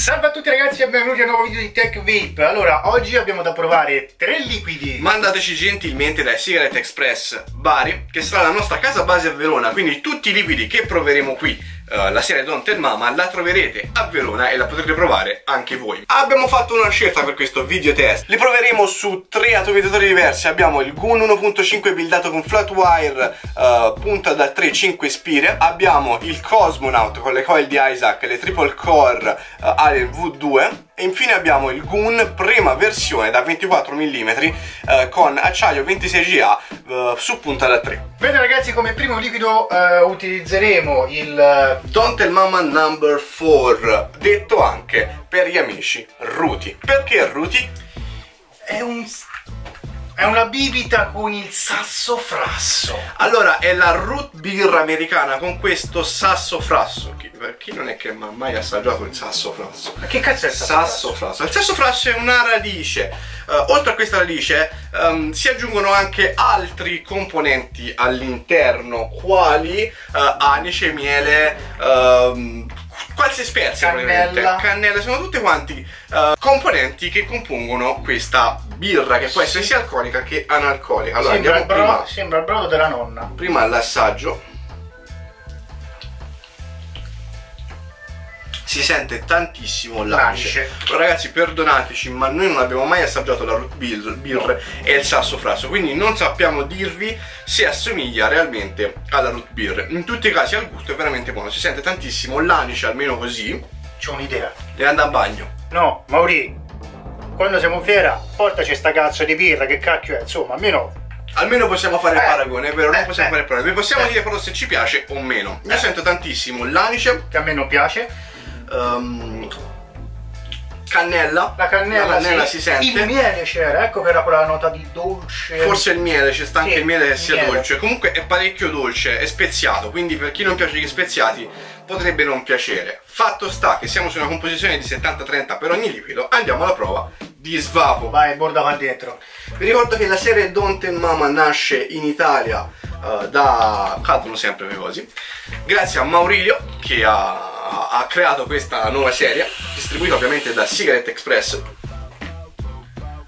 Salve a tutti ragazzi e benvenuti a un nuovo video di Tech Vape. Allora, oggi abbiamo da provare tre liquidi. Mandateci gentilmente dai Cigarette Express Bari Che sarà la nostra casa base a Verona. Quindi tutti i liquidi che proveremo qui Uh, la serie Don't Tell Mama la troverete a Verona e la potrete provare anche voi. Abbiamo fatto una scelta per questo video test. Li proveremo su tre atomizzatori diversi. Abbiamo il Gun 1.5 buildato con Flatwire uh, punta da 3-5 spire. Abbiamo il Cosmonaut con le coil di Isaac le triple core uh, Alien V2 e infine abbiamo il Goon prima versione da 24 mm eh, con acciaio 26GA eh, su punta da 3. Bene ragazzi, come primo liquido eh, utilizzeremo il eh, Don't Tell Mama Number 4, detto anche per gli amici Ruti. Perché Ruti? È un è una bibita con il sassofrasso. Allora, è la root beer americana con questo sassofrasso. Chi, chi non è che mi ha mai assaggiato il sassofrasso? Ma che cazzo è il sassofrasso? Il sassofrasso è una radice. Uh, oltre a questa radice um, si aggiungono anche altri componenti all'interno, quali uh, anice, miele, um, qualsiasi spezia cannella. cannella sono tutti quanti uh, componenti che compongono questa birra che può essere sia alcolica che analcolica allora sembra andiamo il prima sembra il brodo della nonna prima l'assaggio si sente tantissimo l'anice. Ragazzi, perdonateci, ma noi non abbiamo mai assaggiato la root beer, beer e il sassofrasso, quindi non sappiamo dirvi se assomiglia realmente alla root beer. In tutti i casi al gusto è veramente buono, si sente tantissimo l'anice, almeno così. C'ho un'idea. Deve andare a bagno. No, Mauri, quando siamo in fiera, portaci sta cazzo di birra, che cacchio è, insomma, almeno Almeno possiamo fare il eh, paragone, è vero? Non eh, possiamo eh, fare il paragone. Vi possiamo eh. dire però se ci piace o meno. Io sento tantissimo l'anice. Che a me non piace um, cannella. La cannella, la cannella sì. si sente. Il miele c'era, ecco che era quella nota di dolce. Forse il miele, c'è sta anche il miele che sia miele. dolce. Comunque è parecchio dolce, è speziato, quindi per chi non piace gli speziati potrebbe non piacere. Fatto sta che siamo su una composizione di 70-30 per ogni liquido, andiamo alla prova di svapo. Vai, borda qua dietro. Vi ricordo che la serie Don't Mama nasce in Italia uh, da... cadono sempre le cose. Grazie a Maurilio che ha ha creato questa nuova serie, distribuita ovviamente da Cigarette Express.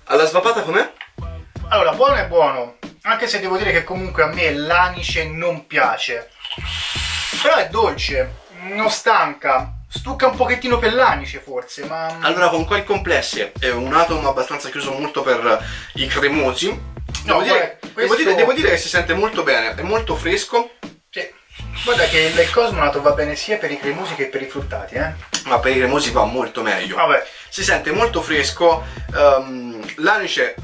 Alla svapata com'è? Allora, buono è buono, anche se devo dire che comunque a me l'anice non piace. Però è dolce, non stanca, stucca un pochettino per l'anice forse, ma... Allora con quel complessi è un atomo abbastanza chiuso molto per i cremosi. Devo, no, dire, questo... devo, dire, devo dire che si sente molto bene, è molto fresco Guarda che il cosmonato va bene sia per i cremosi che per i fruttati, eh? Ma per i cremosi va molto meglio. Vabbè. Si sente molto fresco, um, l'anice,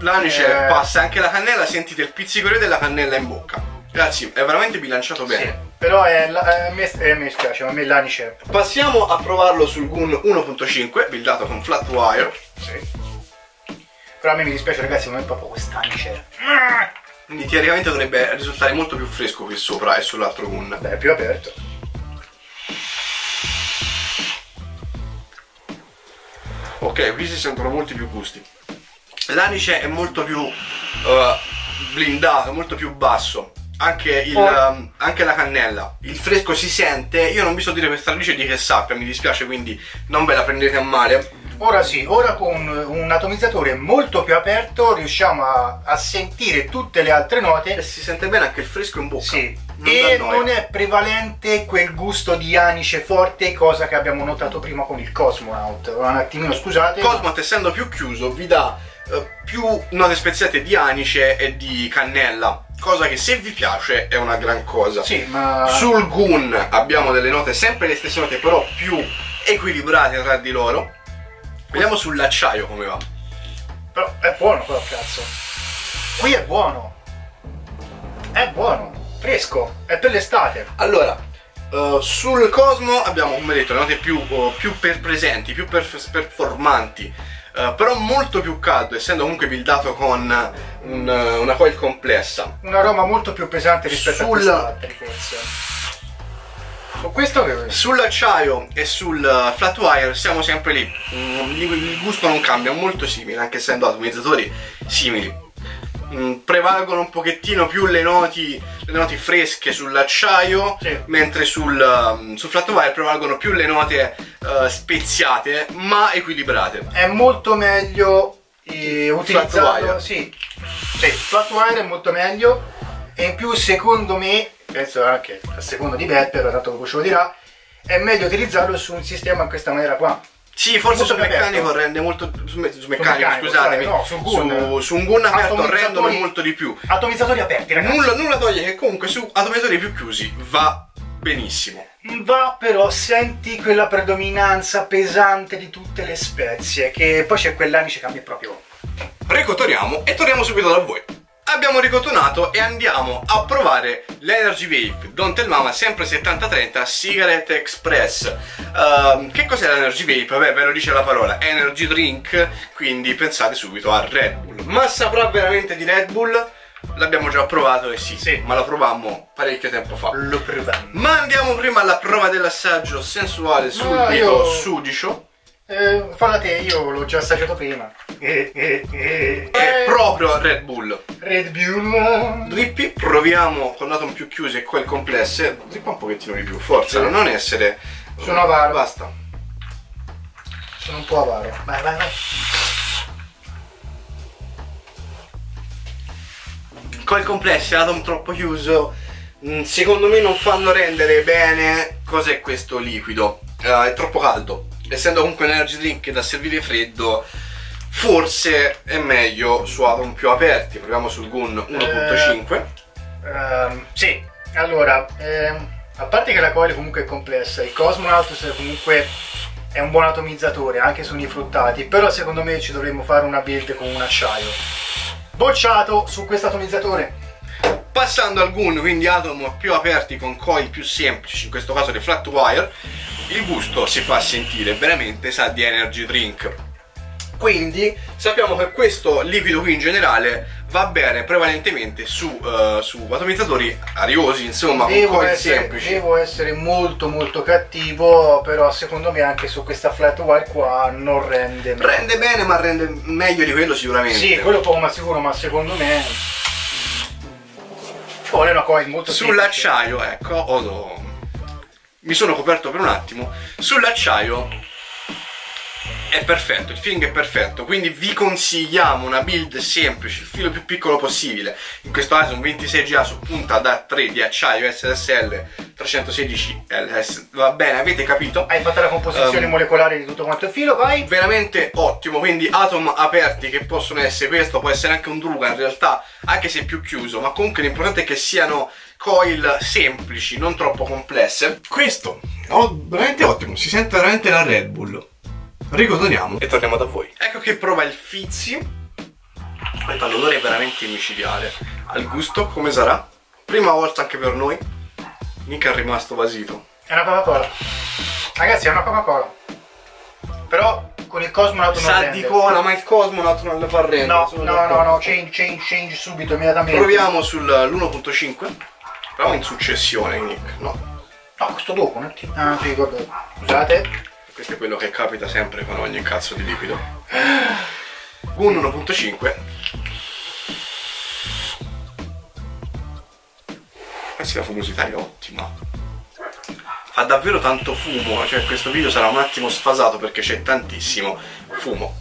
l'anice eh... passa, anche la cannella, sentite il pizzicorio della cannella in bocca. Ragazzi, è veramente bilanciato bene. Sì, però è, è, a, me, a me spiace, a me l'anice. Passiamo a provarlo sul Gun 1.5, buildato con flat wire. Sì. Però a me mi dispiace ragazzi, non è proprio quest'anice. Quindi teoricamente dovrebbe risultare molto più fresco qui sopra e sull'altro gun. Beh, è più aperto. Ok, qui si sentono molti più gusti. L'anice è molto più uh, blindato, molto più basso. Anche, il, oh. um, anche, la cannella, il fresco si sente. Io non vi so dire questa radice di che sappia, mi dispiace, quindi non ve la prendete a male. Ora sì, ora con un atomizzatore molto più aperto riusciamo a, a sentire tutte le altre note. E si sente bene anche il fresco in bocca. Sì. Non e non è prevalente quel gusto di anice forte, cosa che abbiamo notato prima con il Cosmonaut. Un attimino scusate. Cosmonaut essendo più chiuso vi dà uh, più note speziate di anice e di cannella. Cosa che se vi piace è una gran cosa. Sì, ma. Sul Goon abbiamo delle note, sempre le stesse note, però più equilibrate tra di loro Vediamo sull'acciaio come va. Però è buono però cazzo. Qui è buono. È buono. Fresco. È per l'estate. Allora, uh, sul Cosmo abbiamo come detto le note più, uh, più per presenti, più per performanti. Uh, però molto più caldo, essendo comunque buildato con un, una coil complessa. Un aroma molto più pesante rispetto Sul... a che... Sull'acciaio e sul uh, flat wire siamo sempre lì. Mm, il gusto non cambia, è molto simile, anche essendo atomizzatori simili. mh, prevalgono un pochettino più le noti, le noti fresche sull'acciaio, Sì. mentre sul, um, sul flat wire prevalgono più le note uh, speziate ma equilibrate. È molto meglio eh, utilizzarlo. wire. Sì, sì, flat wire è molto meglio. E in più, secondo me, penso anche a seconda di Beppe, tanto lo ce lo dirà, è meglio utilizzarlo su un sistema in questa maniera qua. Sì, forse sul aperto. meccanico rende molto. Su, me- su meccanico, meccanico, scusatemi. scusate, no, gun. Su, su un gun aperto rendono molto di più. Atomizzatori aperti, ragazzi. Nulla, nulla toglie che comunque su atomizzatori più chiusi va benissimo. Va però senti quella predominanza pesante di tutte le spezie che poi c'è quell'anice che a me proprio Ricotoniamo e torniamo subito da voi. Abbiamo ricotonato e andiamo a provare l'Energy Vape Don't Tell Mama sempre 7030 Cigarette Express. Ehm, che cos'è l'Energy Vape? Beh, ve lo dice la parola Energy Drink, quindi pensate subito a Red Bull. Ma saprà veramente di Red Bull? L'abbiamo già provato e sì, Sì. ma la provammo parecchio tempo fa. lo proviamo. Ma andiamo prima alla prova dell'assaggio sensuale sul Ma dito io- sudicio. Eh, falla te, io l'ho già assaggiato prima. Eh, eh, eh. È proprio Red Bull. Red Bull. Drippy, proviamo con l'atom più chiuso e quel complesse. Drippa un pochettino di più, forza, non essere. Sono avaro. Basta. Sono un po' avaro. Vai, vai, vai. Col complesso e l'atom troppo chiuso, mh, secondo me non fanno rendere bene cos'è questo liquido. Eh, è troppo caldo. Essendo comunque un energy drink da servire freddo, forse è meglio su atom più aperti. Proviamo sul Gun 1.5. Ehm, sì, allora, ehm, a parte che la coil comunque è complessa, il Cosmonaut comunque è un buon atomizzatore, anche sono i fruttati, però secondo me ci dovremmo fare una build con un acciaio. Bocciato su questo atomizzatore. Passando al gun, quindi atom più aperti con coil più semplici, in questo caso di flat wire, il gusto si fa sentire, veramente sa di energy drink. Quindi sappiamo che questo liquido qui in generale va bene prevalentemente su, eh, su atomizzatori ariosi, insomma, con Devo coil essere, semplici. devo essere molto molto cattivo, però secondo me anche su questa flat wire qua non rende. Rende bene, ma rende meglio di quello sicuramente. Sì, quello poco ma sicuro, ma secondo me... Oh, è una coil molto semplice. Sull'acciaio, ecco, ho- mi sono coperto per un attimo. Sull'acciaio è perfetto, il feeling è perfetto, quindi vi consigliamo una build semplice, il filo più piccolo possibile. In questo caso un 26GA su punta da 3 di acciaio SSL 316 LS. Va bene, avete capito? Hai fatto la composizione Um, molecolare di tutto quanto il filo, vai. veramente ottimo quindi atom aperti che possono essere questo può essere anche un druga in realtà anche se più chiuso ma comunque l'importante è che siano coil semplici non troppo complesse. Questo oh, veramente ottimo si sente veramente la Red Bull. Ricotoniamo e torniamo da voi. Ecco che prova il Fizzi l'odore è veramente micidiale. Al gusto come sarà? Prima volta anche per noi mica è rimasto basito È una Coca-Cola. Ragazzi, è una Coca-Cola. Però con il Cosmonaut non sa rende. di cola ma il Cosmonaut non le fa rendere No, no, no, no, change, change, change subito, immediatamente. Proviamo sull'1.5. Proviamo in successione, Nick. No, No, questo dopo, non ti... Ah, ti ricordo. Scusate. questo è quello che capita sempre con ogni cazzo di liquido. Un 1.5. Questa la fumosità è ottima. Fa davvero tanto fumo, cioè questo video sarà un attimo sfasato perché c'è tantissimo fumo.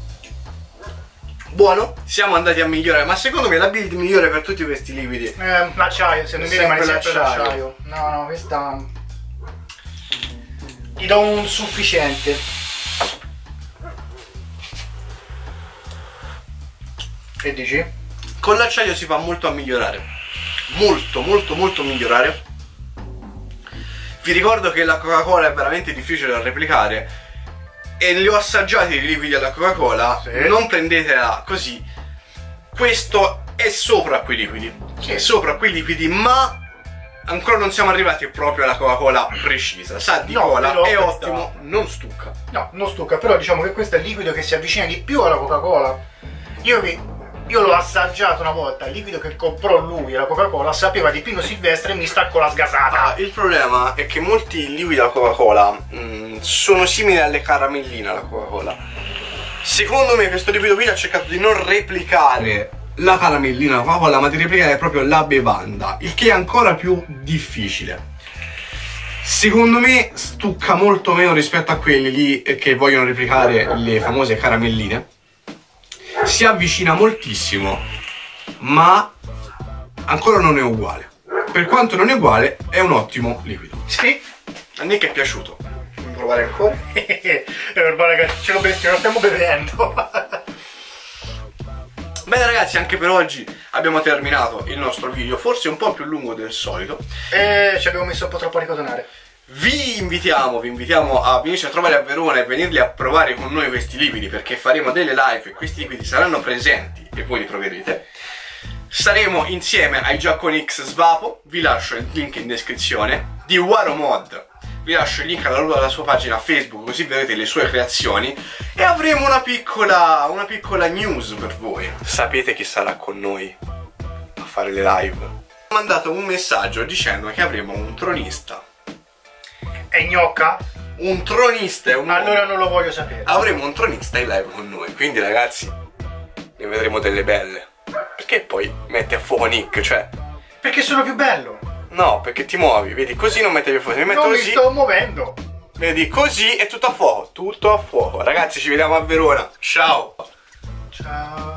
Buono, siamo andati a migliorare, ma secondo me la build migliore per tutti questi liquidi Eh, l'acciaio, se non mi rimane sempre l'acciaio. l'acciaio. No, no, questa... Gli do un sufficiente. Che dici? Con l'acciaio si va molto a migliorare. Molto, molto, molto migliorare. Vi ricordo che la Coca-Cola è veramente difficile da replicare. E li ho assaggiati i liquidi alla Coca-Cola. Sì. Non prendetela così. Questo è sopra quei liquidi. Sì. È sopra quei liquidi, ma ancora non siamo arrivati proprio alla Coca-Cola precisa. Sa di No, cola, è questa- ottimo, non stucca. No, non stucca, però diciamo che questo è il liquido che si avvicina di più alla Coca-Cola. Io, vi- io l'ho assaggiato una volta, il liquido che comprò lui, la Coca-Cola, sapeva di Pino Silvestre e mi stacco la sgasata. Ah, il problema è che molti liquidi alla Coca-Cola mh, sono simili alle caramelline alla Coca-Cola. Secondo me questo liquido qui ha cercato di non replicare la caramellina, la cola, ma di replicare proprio la bevanda, il che è ancora più difficile. Secondo me stucca molto meno rispetto a quelli lì che vogliono replicare le famose caramelline. Si avvicina moltissimo, ma ancora non è uguale. Per quanto non è uguale, è un ottimo liquido. Sì. A Nick è piaciuto. Vuoi provare ancora? è normale ragazzi, ce lo, be- ce lo stiamo bevendo. Bene ragazzi, anche per oggi abbiamo terminato il nostro video, forse un po' più lungo del solito. e ci abbiamo messo un po' troppo a ricotonare. Vi invitiamo, vi invitiamo a venirci a trovare a Verona e venirli a provare con noi questi liquidi perché faremo delle live e questi liquidi saranno presenti e voi li proverete. Saremo insieme ai Giaccon X Svapo, vi lascio il link in descrizione, di Waro Mod, vi lascio il link alla, alla sua pagina Facebook così vedrete le sue creazioni e avremo una piccola, una piccola news per voi. Sapete chi sarà con noi a fare le live? Ho mandato un messaggio dicendo che avremo un tronista È gnocca? un tronista è un Allora non lo voglio sapere. avremo un tronista in live con noi quindi ragazzi ne vedremo delle belle perché poi metti a fuoco Nick cioè Perché sono più bello. no perché ti muovi vedi così non metti più a fuoco mi metto non mi così sto muovendo. vedi così è tutto a fuoco tutto a fuoco ragazzi ci vediamo a Verona ciao Ciao.